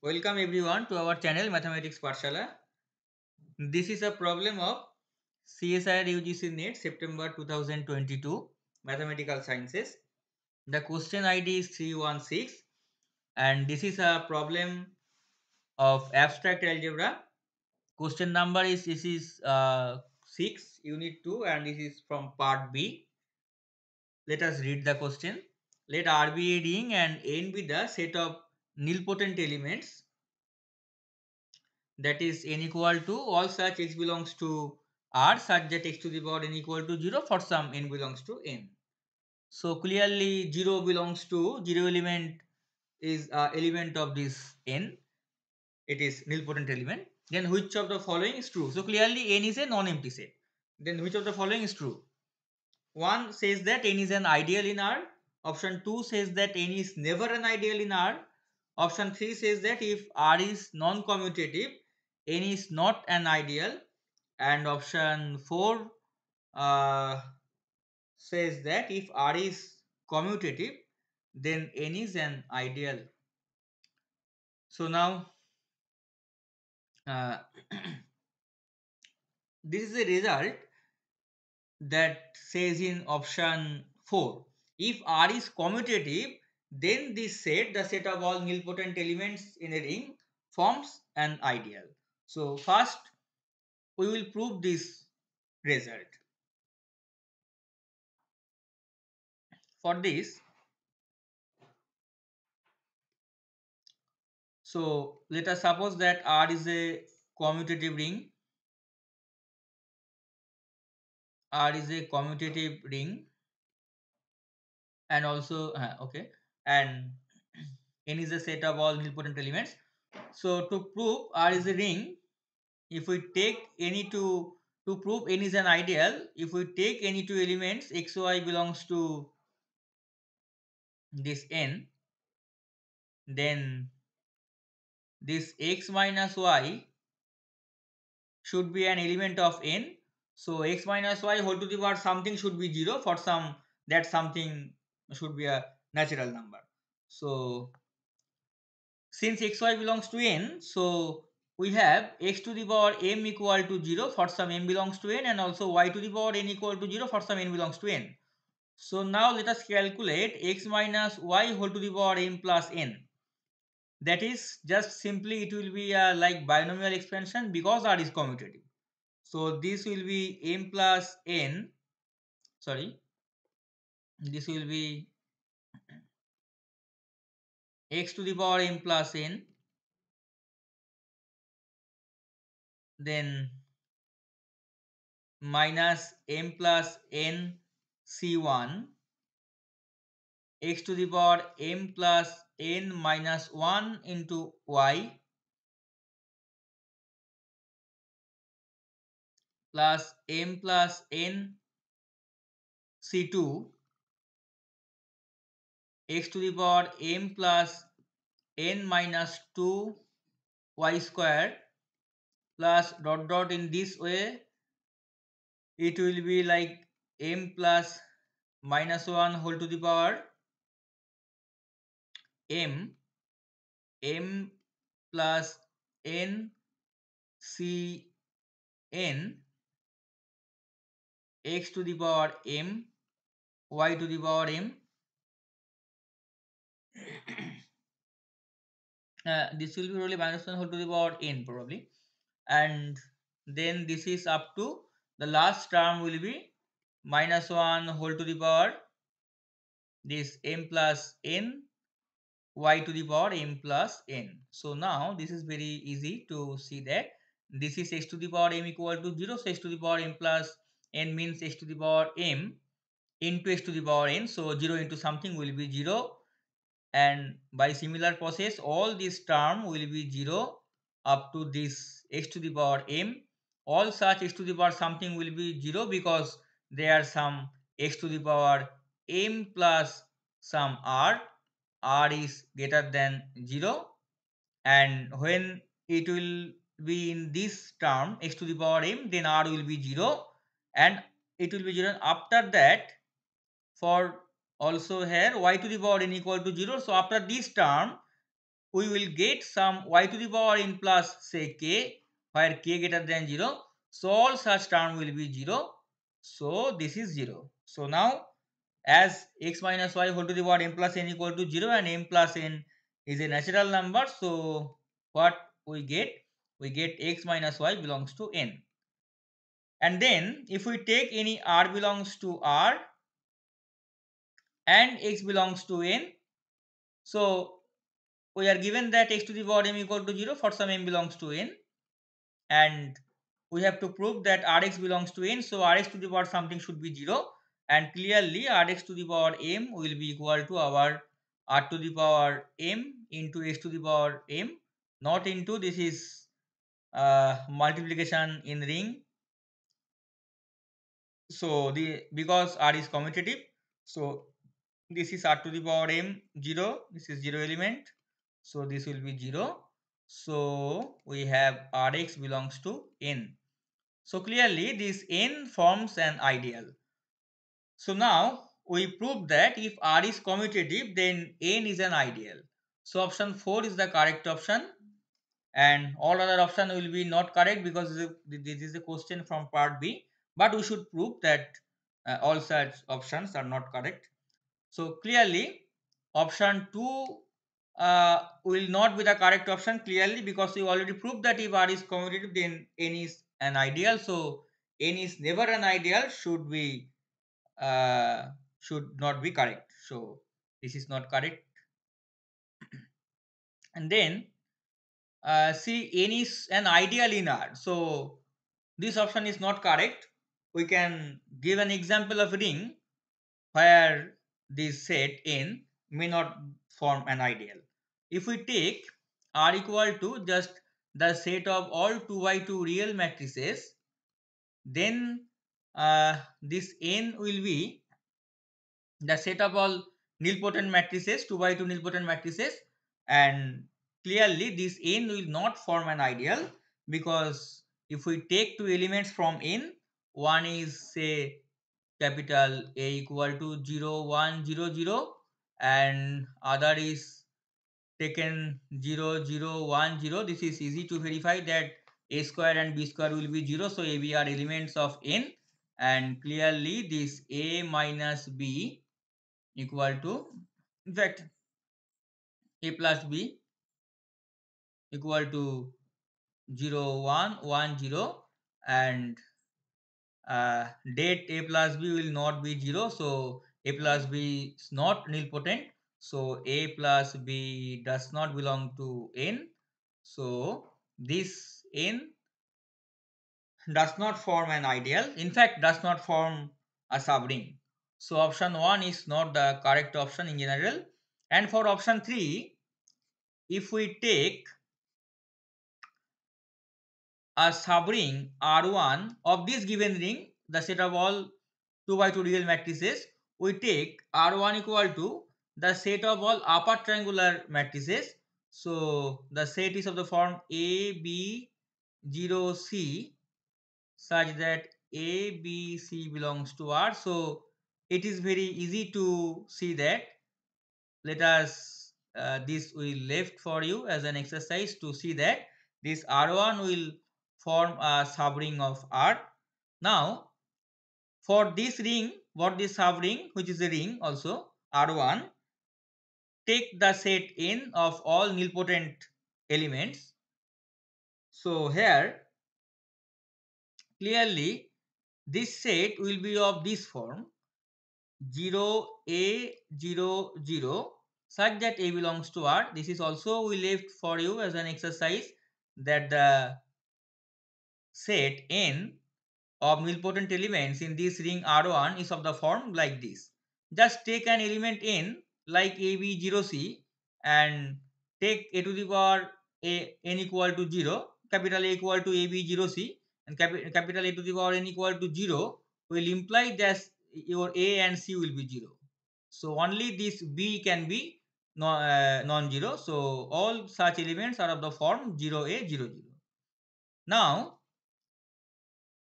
Welcome everyone to our channel Mathematics Pathshala. This is a problem of CSIR UGC NET September 2022 Mathematical Sciences. The question ID is 316 and this is a problem of abstract algebra. Question number is this is uh, 6 unit 2 and this is from part B. Let us read the question. Let R be a ring and N be the set of nilpotent elements that is n equal to all such x belongs to R such that x to the power n equal to 0 for some n belongs to n. So clearly 0 belongs to 0 element is a element of this n. It is nilpotent element. Then which of the following is true? So clearly n is a non-empty set. Then which of the following is true? One says that n is an ideal in R. Option 2 says that n is never an ideal in R. Option 3 says that if R is non-commutative, n is not an ideal. And option 4 uh, says that if R is commutative, then n is an ideal. So now, uh, this is the result that says in option 4. If R is commutative, then this set, the set of all nilpotent elements in a ring forms an ideal. So first we will prove this result. For this, so let us suppose that R is a commutative ring. R is a commutative ring and also uh, okay and n is a set of all nilpotent elements. So to prove r is a ring if we take any two to prove n is an ideal if we take any two elements xy belongs to this n then this x minus y should be an element of n. So x minus y whole to the power something should be 0 for some that something should be a natural number. So since xy belongs to n, so we have x to the power m equal to 0 for some m belongs to n and also y to the power n equal to 0 for some n belongs to n. So now let us calculate x minus y whole to the power m plus n. That is just simply it will be a like binomial expansion because r is commutative. So this will be m plus n sorry this will be x to the power m plus n then minus m plus n c1 x to the power m plus n minus 1 into y plus m plus n c2 x to the power m plus n minus 2 y square plus dot dot in this way it will be like m plus minus 1 whole to the power m m plus n c n x to the power m y to the power m uh, this will be really minus 1 whole to the power n probably. And then this is up to the last term will be minus 1 whole to the power this m plus n y to the power m plus n. So now this is very easy to see that this is x to the power m equal to 0 so x to the power m plus n means x to the power m into x to the power n. So 0 into something will be 0 and by similar process all this term will be 0 up to this x to the power m. All such x to the power something will be 0 because there are some x to the power m plus some r. R is greater than 0 and when it will be in this term x to the power m then r will be 0 and it will be 0 after that for also here y to the power n equal to 0. So after this term we will get some y to the power n plus say k where k greater than 0. So all such term will be 0. So this is 0. So now as x minus y whole to the power n plus n equal to 0 and n plus n is a natural number. So what we get? We get x minus y belongs to n. And then if we take any r belongs to r and x belongs to n. So we are given that x to the power m equal to 0 for some m belongs to n. And we have to prove that rx belongs to n. So rx to the power something should be 0 and clearly rx to the power m will be equal to our r to the power m into x to the power m. Not into this is uh, multiplication in ring. So the because r is commutative so this is r to the power m 0 this is 0 element so this will be 0 so we have Rx belongs to N. So clearly this N forms an ideal. So now we prove that if R is commutative then N is an ideal. So option 4 is the correct option and all other option will be not correct because this is a question from part B. But we should prove that uh, all such options are not correct. So clearly option 2 uh, will not be the correct option clearly because we already proved that if R is commutative then N is an ideal. So N is never an ideal should be uh, should not be correct. So this is not correct. and then uh, see N is an ideal in R. So this option is not correct. We can give an example of ring where this set N may not form an ideal. If we take R equal to just the set of all 2 by 2 real matrices, then uh, this n will be the set of all nilpotent matrices, 2 by 2 nilpotent matrices and clearly this n will not form an ideal because if we take two elements from n, one is say capital A equal to 0, 1, 0, 0 and other is taken 0 0 1 0 this is easy to verify that a square and b square will be 0 so a b are elements of n. And clearly this a minus b equal to in fact a plus b equal to 0 1 1 0 and uh, date a plus b will not be 0 so a plus b is not nilpotent so A plus B does not belong to N. So this N does not form an ideal. In fact, does not form a subring. So option 1 is not the correct option in general. And for option 3, if we take a subring R1 of this given ring, the set of all 2 by 2 real matrices, we take R1 equal to the set of all upper triangular matrices. So the set is of the form A, B, 0, C such that A, B, C belongs to R. So it is very easy to see that. Let us, uh, this will left for you as an exercise to see that this R1 will form a subring of R. Now, for this ring, what this subring, which is a ring also, R1, take the set n of all nilpotent elements. So here clearly this set will be of this form 0 a 0 0 such that a belongs to r this is also we left for you as an exercise that the set n of nilpotent elements in this ring r1 is of the form like this just take an element n like AB0C and take a to the power a n equal to 0, capital A equal to AB0C and capital, A to the power n equal to 0 will imply that your A and C will be 0. So only this B can be non, uh, non-zero. So all such elements are of the form 0A 0 0. Now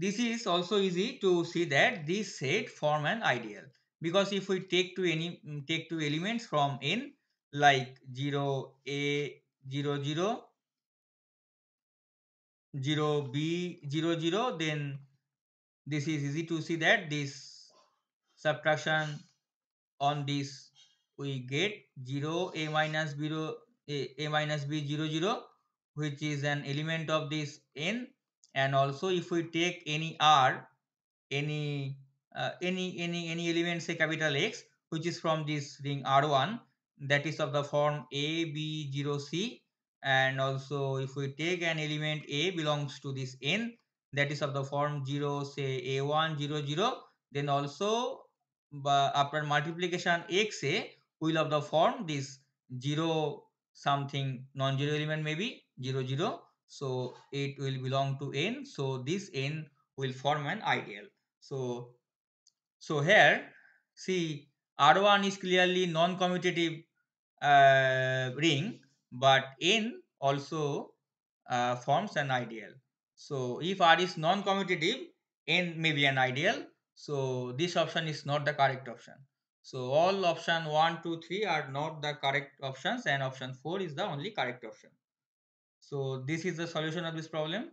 this is also easy to see that this set form an ideal. Because if we take two any mm, take two elements from n like 0 a 0 0 0 b 0 0 then this is easy to see that this subtraction on this we get 0 a minus 0 a, a minus b 0 0 which is an element of this n and also if we take any r any uh, any any any element say capital x which is from this ring r1 that is of the form a b 0 c. And also if we take an element a belongs to this n that is of the form 0 say a1 0 0 then also after multiplication x a will of the form this 0 something non-zero element maybe 0 0 so it will belong to n. So this n will form an ideal so so here see r1 is clearly non-commutative uh, ring but n also uh, forms an ideal so if r is non-commutative n may be an ideal so this option is not the correct option. So all option 1 2 3 are not the correct options and option 4 is the only correct option so this is the solution of this problem